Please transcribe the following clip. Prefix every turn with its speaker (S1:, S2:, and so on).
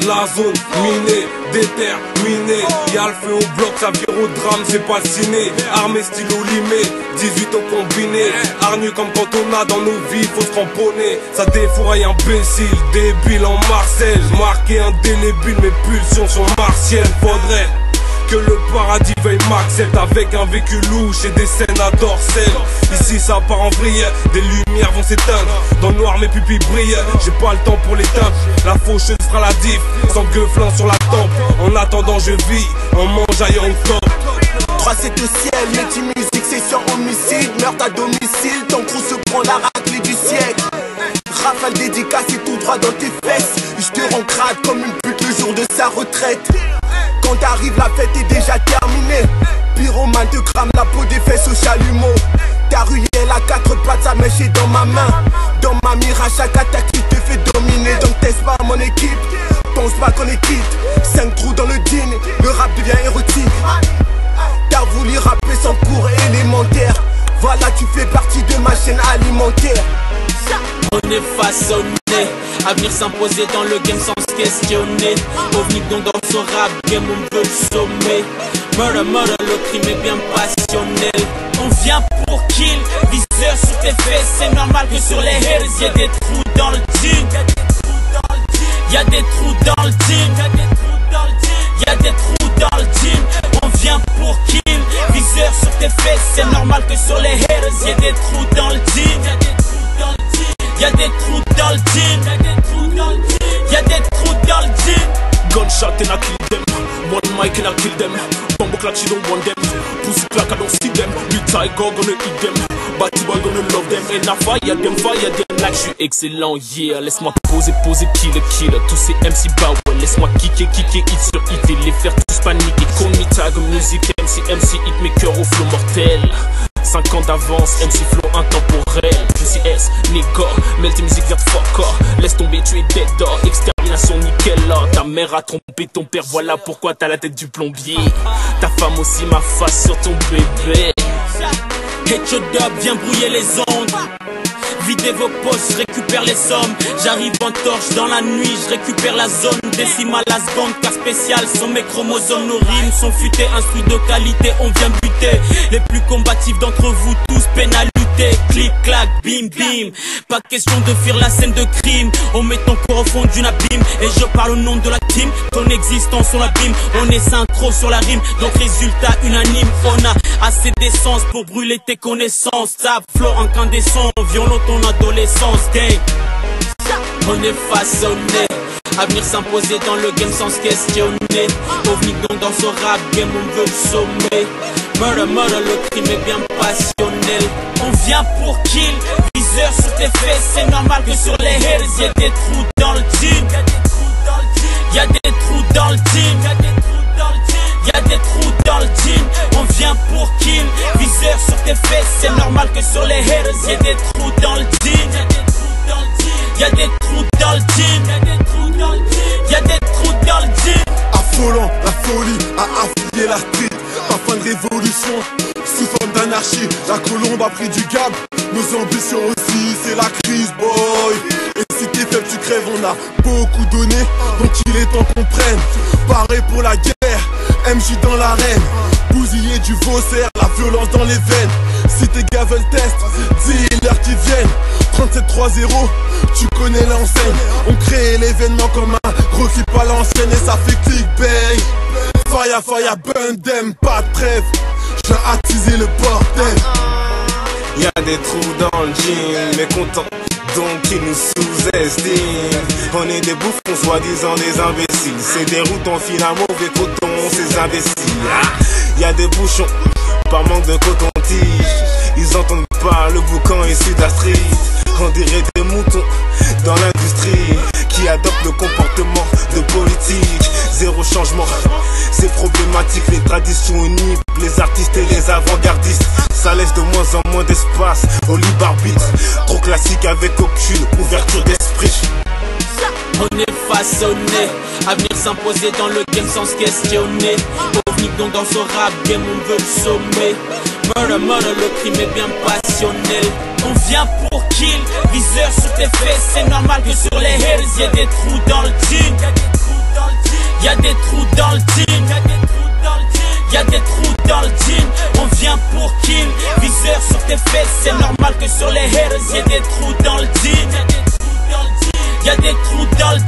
S1: La zone minée, déterminée. Y'a le feu au bloc, ça vire au drame, c'est pas le ciné. Armé stylo limé, 18 au combiné. Hargnu comme quand on a dans nos vies, faut se cramponner. Ça défouraille imbécile, débile en Marseille. Marqué indélébile, mes pulsions sont martiennes. Faudrait que le paradis veuille m'accepte avec un vécu louche et des scènes à dorsel Ici ça part en vrille, des lumières vont s'éteindre. Dans le noir mes pupilles brillent, j'ai pas le temps pour l'éteindre La faucheuse fera la diff, sans sur la tempe. En attendant je vis, en mangeaillant top
S2: 3 c'est au ciel, métier musique, session homicide Meurtre à domicile, ton crew se prend la raclée du siècle. Rafale dédicacée tout droit dans tes fesses. Je te rends crade comme une pute le jour de sa retraite quand t'arrives, la fête est déjà terminée. Pyromane te crame la peau des fesses au chalumeau. Ta ruelle à quatre pattes, sa mèche est dans ma main. Dans ma mire, à chaque attaque, tu te fait dominer. Donc teste pas mon équipe, pense pas qu'on est quitte. Cinq trous dans le jean, le rap devient érotique. T'as voulu rapper sans cours élémentaire. Voilà, tu fais partie de ma chaîne alimentaire.
S3: On est façonné à venir s'imposer dans le game sans se questionner. OVNI donc dans son rap game, on veut le sommet. Murder, murder, le crime est bien passionnel. On vient pour kill, viseur sur tes fesses. C'est normal que sur les haters, y'a des trous dans le jean. Y'a des trous dans le jean. Y'a des trous dans le jean. On vient pour kill, viseur sur tes fesses. C'est normal que sur les
S4: And I kill them. Bumbo clap, she don't want them. Pussy clack, I don't see them. You tiger gonna eat them. Batty boy gonna love them. And I fire them, fire them like je suis excellent. Yeah, laisse-moi poser, poser, killer, killer. Tous ces MC ouais, laisse-moi kicker, kicker, hit sur hit et les faire tous paniquer. Call me tag music, MC, MC, hit mes cœurs au flow mortel. 5 ans d'avance, MC flow intemporel QCS, nigga, melty music vient de fuck off Laisse tomber, tu es dead dog, extermination nickel Ta mère a trompé ton père, voilà pourquoi t'as la tête du plombier. Ta femme aussi ma face sur ton bébé.
S3: Headshot dub, viens brouiller les ondes Videz vos poches, je récupère les sommes J'arrive en torche dans la nuit, je récupère la zone. Décimal la seconde, car spécial Sont mes chromosomes, nos rimes sont futés Instruits de qualité, on vient buter. Les plus combatifs d'entre vous tous peinent Clic, clac, bim, bim. Pas question de fuir la scène de crime. On met ton corps au fond d'une abîme. Et je parle au nom de la team Ton existence on l'abîme On est synchro sur la rime. Donc résultat unanime. On a assez d'essence pour brûler tes connaissances. Sable, flow incandescent. Violon ton adolescence, gang. On est façonné. À venir s'imposer dans le game sans se questionner. OVNI dans ce rap game on veut le Murder, murder, le crime est bien passionnel. On vient pour kill, viseur sur tes fesses C'est normal que sur les haters y'a des trous dans le jean Y'a des trous dans le jean Y'a des trous dans le jean On vient pour kill, viseur sur tes fesses C'est normal que sur les haters y'a des trous dans le jean
S2: La colombe a pris du gab. Nos ambitions aussi, c'est la crise boy. Et si t'es faible tu crèves, on a beaucoup donné. Donc il est temps qu'on prenne. Paré pour la guerre, MJ dans l'arène. Bousiller du faussaire, la violence dans les veines. Si tes gars veulent test, dis-leur qu'ils viennent. 37-3-0, tu connais l'enseigne. On crée l'événement comme un refit pas l'ancienne Et ça fait click bang Fire fire burn them, pas de trêve Je viens attiser le bordel
S1: Y'a des trous dans le jean, mécontents donc ils nous sous-estiment. On est des bouffons, soi-disant des imbéciles. C'est des routes en fil à mauvais coton, ces imbéciles. Ah, Y'a des bouchons, par manque de coton-tige. Ils entendent pas le boucan issu street On dirait des moutons dans l'industrie Qui adoptent le comportement de politique. Zéro changement, problématique Les traditions unies, les artistes et les avant-gardistes ça laisse de moins en moins d'espace au libre. Trop classique avec aucune ouverture d'esprit.
S3: On est façonné à venir s'imposer dans le game sans se questionner. OVNI donc dans ce rap game, on veut le sommet. Murder, murder, le crime est bien passionnel. On vient pour kill, viseur sur tes fesses, c'est normal que sur les hills y'a des trous dans le jean. trous dans le jean. Y'a des trous dans le